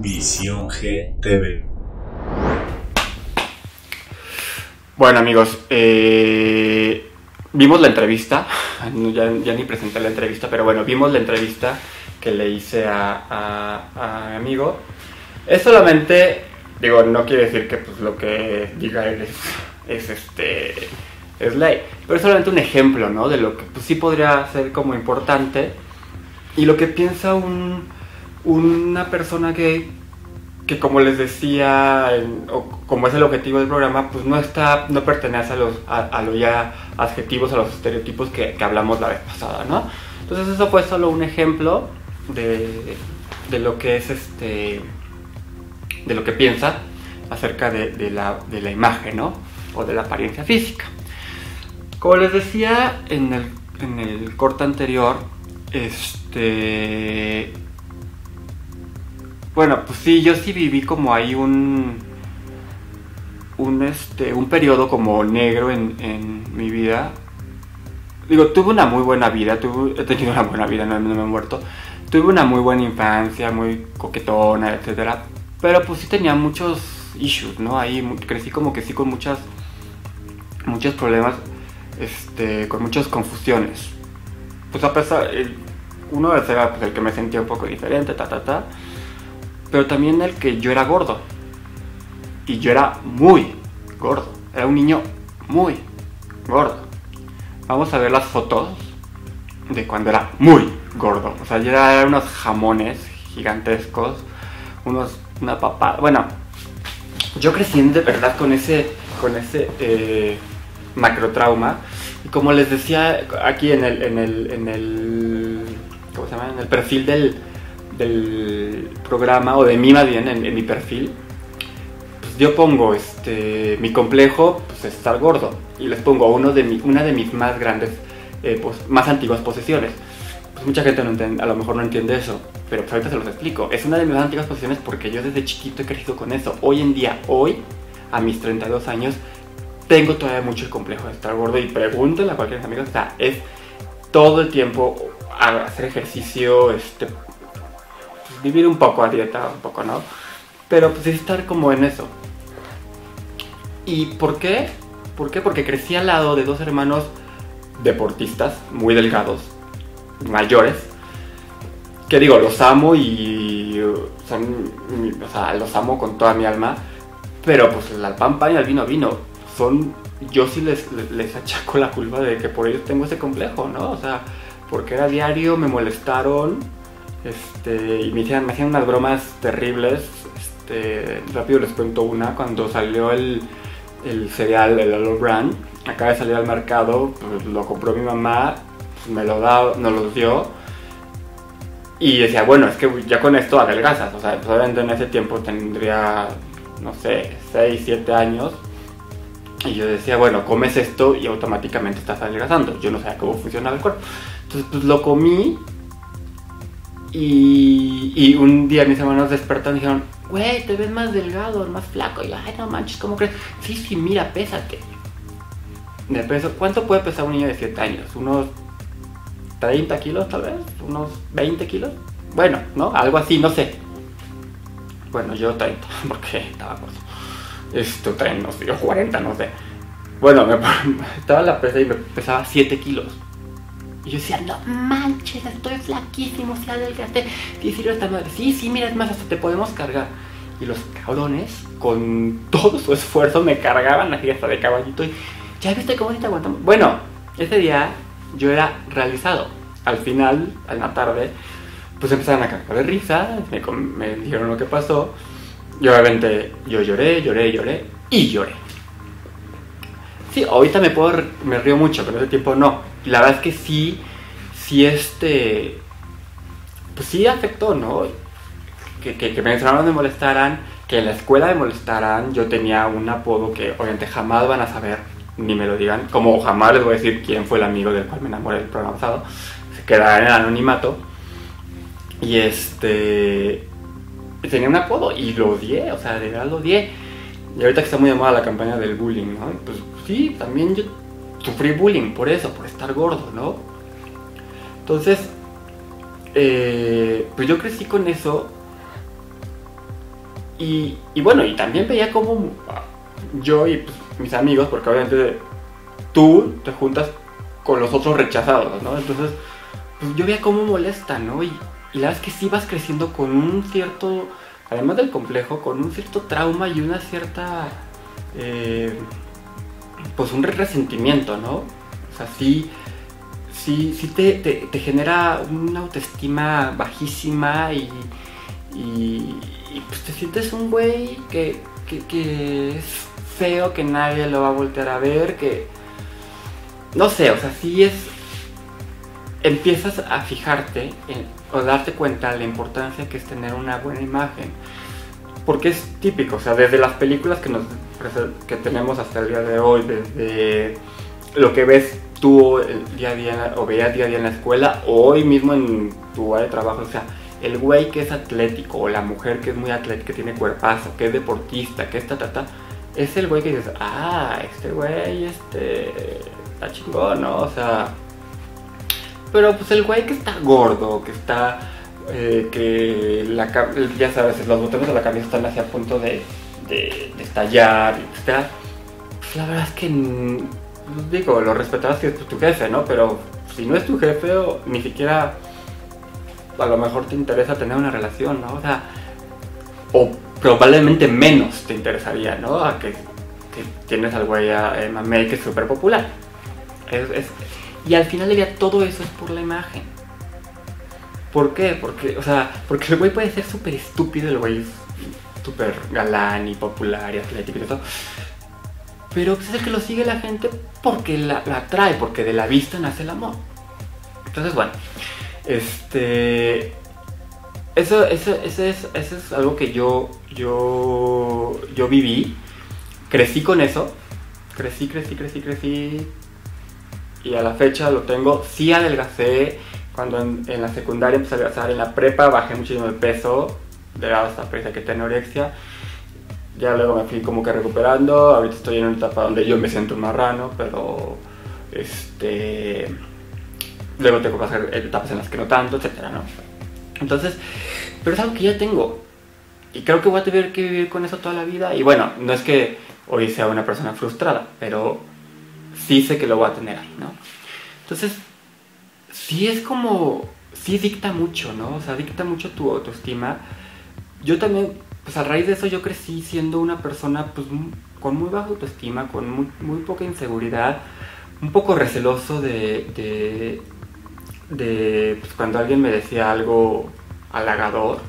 Visión GTV. Bueno amigos, eh, vimos la entrevista, ya, ni presenté la entrevista, pero bueno, vimos la entrevista que le hice a mi amigo. Es solamente, digo, no quiere decir que pues, lo que diga él es, es este es ley, pero es solamente un ejemplo, ¿no? De lo que pues, sí podría ser como importante y lo que piensa un, una persona gay que como les decía, o como es el objetivo del programa, pues no está, no pertenece a los, a, los ya adjetivos, a los estereotipos que, hablamos la vez pasada, ¿no? Entonces eso fue solo un ejemplo de, de lo que es este, de lo que piensa acerca de, de, la, de la imagen, ¿no? O de la apariencia física. Como les decía en el, en el corte anterior, este bueno, pues sí, yo sí viví como ahí un. Un, este, un periodo como negro en, en mi vida. Digo, tuve una muy buena vida, tuve, he tenido una buena vida, no, me he muerto. Tuve una muy buena infancia, muy coquetona, etc. Pero pues sí tenía muchos issues, ¿no? Ahí crecí como que sí con muchas. Muchos problemas, este, con muchas confusiones. Pues a pesar. Uno de ser pues, el que me sentía un poco diferente, ta, ta, ta pero también el que yo era gordo. Y yo era muy gordo. Era un niño muy gordo. Vamos a ver las fotos de cuando era muy gordo. O sea, yo era unos jamones gigantescos, unos, una papada. Bueno, yo crecí de verdad con ese, con ese eh, macrotrauma. Y como les decía aquí en el, en el, en el, ¿cómo se llama? En el perfil del, del programa, o de mí más bien, en, mi perfil, pues yo pongo este, mi complejo, pues estar gordo. Y les pongo uno de mi, una de mis más grandes, pues, más antiguas posesiones. Pues mucha gente a lo mejor no entiende eso, pero pues ahorita se los explico. Es una de mis más antiguas posesiones porque yo desde chiquito he crecido con eso. Hoy en día, hoy, a mis 32 años, tengo todavía mucho el complejo de estar gordo y pregúntenle a cualquier amigo, o es todo el tiempo hacer ejercicio, este, vivir un poco a dieta, un poco, ¿no? Pero pues estar como en eso. ¿Y por qué? ¿Por qué? Porque crecí al lado de dos hermanos deportistas, muy delgados, mayores, que digo, los amo y son, o sea, los amo con toda mi alma, pero pues el pan pan y el vino vino, son, yo sí les, les achaco la culpa de que por ellos tengo ese complejo, ¿no? O sea, porque era diario, me molestaron, este, y me hacían, me hacían unas bromas terribles. Este, rápido les cuento una. Cuando salió el, cereal, el Hello Brand, acaba de salir al mercado, pues, lo compró mi mamá, pues, me lo da, nos lo dio. Y decía, bueno, es que ya con esto adelgazas. O sea, pues, en ese tiempo tendría, no sé, 6, 7 años. Y yo decía, bueno, comes esto y automáticamente estás adelgazando. Yo no sabía cómo funcionaba el cuerpo. Entonces, pues lo comí y, un día mis hermanos despertaron y dijeron, güey, te ves más delgado, más flaco. Y yo, ay, no manches, ¿cómo crees? Sí, sí, mira, pésate. De peso, ¿cuánto puede pesar un niño de 7 años? ¿Unos 30 kilos tal vez? ¿Unos 20 kilos? Bueno, ¿no? Algo así, no sé. Bueno, yo 30, porque estaba corto. Esto, 30, no sé, yo 40, no sé. Bueno, me, estaba la pesa y me pesaba 7 kilos. Y yo decía, no manches, estoy flaquísimo, se adelgaste. ¿Qué sirve esta madre? Sí, sí, mira, es más, hasta te podemos cargar. Y los cabrones, con todo su esfuerzo, me cargaban así hasta de caballito. Y ya viste cómo te aguantamos. Bueno, ese día yo era realizado. Al final, en la tarde, pues empezaron a cagar de risa, me dijeron lo que pasó. Y obviamente yo lloré, lloré, lloré y lloré. Sí, ahorita me puedo, me río mucho, pero ese tiempo no. Y la verdad es que sí, sí este, pues sí afectó, ¿no? Que, que, que me me molestaran, que en la escuela me molestaran. Yo tenía un apodo que obviamente jamás van a saber, ni me lo digan. Como jamás les voy a decir quién fue el amigo del cual me enamoré del programa pasado. Se quedará en el anonimato. Y este, tenía un apodo y lo odié, o sea, de verdad lo odié. Y ahorita que está muy moda la campaña del bullying, ¿no? Pues sí, también yo sufrí bullying por eso, por estar gordo, ¿no? Entonces, eh, pues yo crecí con eso Y, bueno, y también veía como yo y pues, mis amigos, porque obviamente tú te juntas con los otros rechazados, ¿no? Entonces, pues yo veía cómo molesta, ¿no? Y, y la verdad es que sí vas creciendo con un cierto, además del complejo, con un cierto trauma y una cierta, eh, pues un resentimiento, ¿no? O sea, sí, sí, sí te, te, te genera una autoestima bajísima y, y, pues te sientes un güey que, que, que es feo, que nadie lo va a voltear a ver, que... No sé, o sea, sí es... Empiezas a fijarte en, o darte cuenta de la importancia que es tener una buena imagen. Porque es típico, o sea, desde las películas que, nos, que tenemos hasta el día de hoy, desde lo que ves tú día a día o veías día a día en la escuela o hoy mismo en tu área de trabajo, o sea, el güey que es atlético o la mujer que es muy atlética, que tiene cuerpazo, que es deportista, que está, ta, ta, es el güey que dices, ah, este güey, este, está chingón, ¿no? O sea, pero pues el güey que está gordo, que está, eh, que la, ya sabes, los botones de la camisa están hacia punto de, de, estallar, etc. Pues la verdad es que, pues, digo, lo respetabas que es tu jefe, ¿no? Pero si no es tu jefe, ni siquiera a lo mejor te interesa tener una relación, ¿no? O sea, o probablemente menos te interesaría, ¿no? A que, tienes al güey a eh, que es súper popular. Y al final del día todo eso es por la imagen. ¿Por qué? Porque, o sea, porque el güey puede ser súper estúpido, el güey súper galán y popular y atlético y todo. Pero pues es el que lo sigue la gente porque la, la atrae, porque de la vista nace el amor. Entonces, bueno, este. Eso, eso, eso, es, eso es algo que yo, yo, yo viví. Crecí con eso. Crecí, crecí, crecí, crecí. Y a la fecha lo tengo. Sí adelgacé. Cuando en, en la secundaria empecé a adelgazar. En la prepa bajé muchísimo de peso. De hasta parece que tengo anorexia. Ya luego me fui como que recuperando. Ahorita estoy en una etapa donde yo me siento un marrano. Pero... Este... Luego tengo que pasar etapas en las que no tanto, etcétera, ¿no? Entonces, pero es algo que ya tengo. Y creo que voy a tener que vivir con eso toda la vida. Y bueno, no es que hoy sea una persona frustrada, pero sí sé que lo voy a tener ahí, ¿no? Entonces, sí es como, sí dicta mucho, ¿no? O sea, dicta mucho tu autoestima. Yo también, pues a raíz de eso yo crecí siendo una persona pues con muy baja autoestima, con muy, muy poca inseguridad, un poco receloso de, de, pues, cuando alguien me decía algo halagador.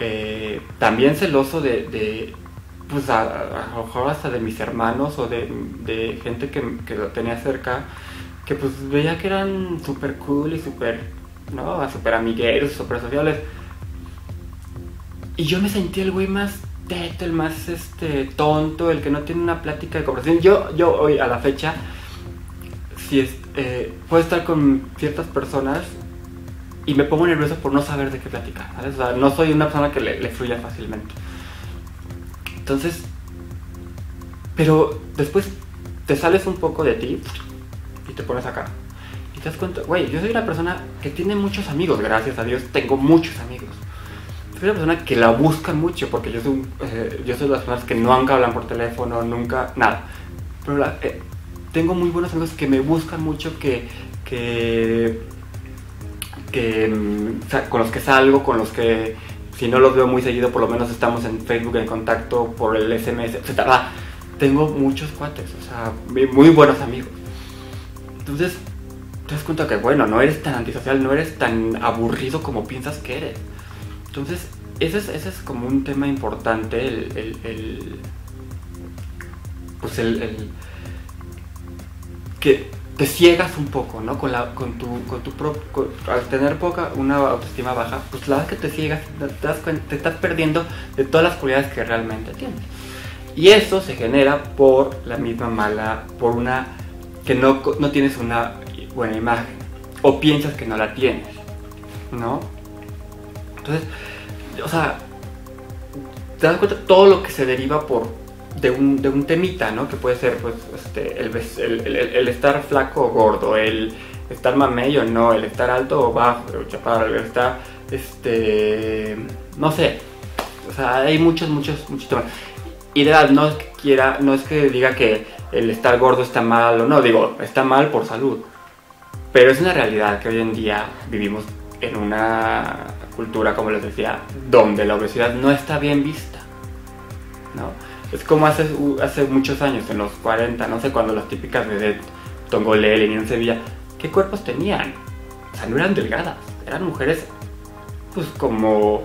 Eh, también celoso de, pues a, a, lo mejor hasta de mis hermanos o de, de gente que, que, lo tenía cerca, que pues veía que eran súper cool y súper, ¿no? Súper amigueros, súper sociales. Y yo me sentía el güey más teto, el más este, tonto, el que no tiene una plática de conversación. Yo, yo hoy a la fecha, si es, eh, puedo estar con ciertas personas y me pongo nervioso por no saber de qué platicar, no soy una persona que le, le fluya fácilmente. Entonces, pero después te sales un poco de ti y te pones acá. Y te das cuenta, güey, yo soy una persona que tiene muchos amigos, gracias a Dios, tengo muchos amigos. Soy una persona que la buscan mucho porque yo soy, eh, yo soy de las personas que nunca hablan por teléfono, nunca, nada. Pero eh, tengo muy buenos amigos que me buscan mucho, que, que, sea, con los que salgo, con los que si no los veo muy seguido, por lo menos estamos en Facebook en contacto por el SMS, etc. Tengo muchos cuates, o sea, muy buenos amigos. Entonces, te das cuenta que, bueno, no eres tan antisocial, no eres tan aburrido como piensas que eres. Entonces, ese es, ese es como un tema importante, el, el, pues el, que te ciegas un poco, ¿no? Con, la, con tu, con tu pro, al tener poca, una autoestima baja, pues la verdad que te ciegas, te, das, te estás perdiendo de todas las cualidades que realmente tienes. Y eso se genera por la misma mala, por una, que no, no tienes una buena imagen, o piensas que no la tienes, ¿no? Entonces, o sea, te das cuenta todo lo que se deriva por de un, de un temita, ¿no? Que puede ser, pues, este, el, el, estar flaco o gordo, el estar mamey o no, el estar alto o bajo, el chaparro, el estar, este, no sé, O sea, hay muchos, muchos, muchos temas. Y de verdad, no es que quiera, no es que diga que el estar gordo está mal o no, digo, está mal por salud. Pero es una realidad que hoy en día vivimos en una cultura, como les decía, donde la obesidad no está bien vista. ¿no? Es como hace, hace muchos años, en los 40, no sé cuando las típicas de Tongolele ni en Sevilla, ¿qué cuerpos tenían? O sea, no eran delgadas, eran mujeres pues como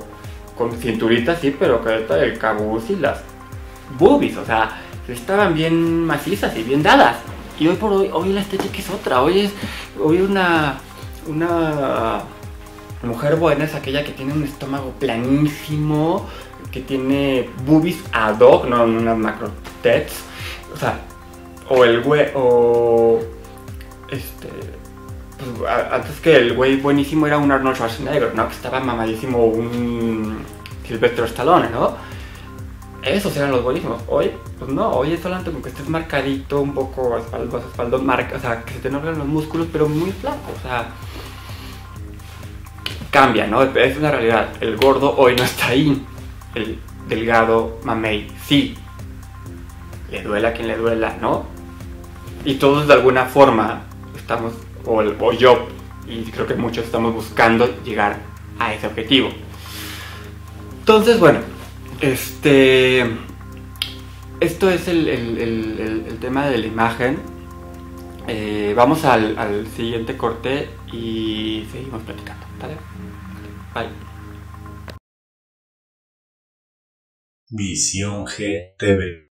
con cinturitas, sí, pero que el cabuz y las boobies, o sea, estaban bien macizas y bien dadas. Y hoy por hoy, hoy la estética es otra, hoy es, hoy una, una mujer buena es aquella que tiene un estómago planísimo, que tiene boobies ad hoc, no unas macro tets, o sea, o el güey, o este, antes que el güey buenísimo era un Arnold Schwarzenegger, ¿no? Que estaba mamadísimo un Silvestre Stallone, ¿no? Esos eran los buenísimos. Hoy, pues no, hoy es solamente como que estés marcadito, un poco espaldas, espaldas, marca, o sea, que se te enojan los músculos, pero muy flaco, o sea, cambia, ¿no? Es una realidad. El gordo hoy no está ahí el delgado mamey, sí, le duela a quien le duela, ¿no? Y todos de alguna forma estamos, o, yo, y creo que muchos estamos buscando llegar a ese objetivo. Entonces, bueno, este, esto es el, tema de la imagen. Eh, vamos al, al, siguiente corte y seguimos platicando. ¿vale? Visión G TV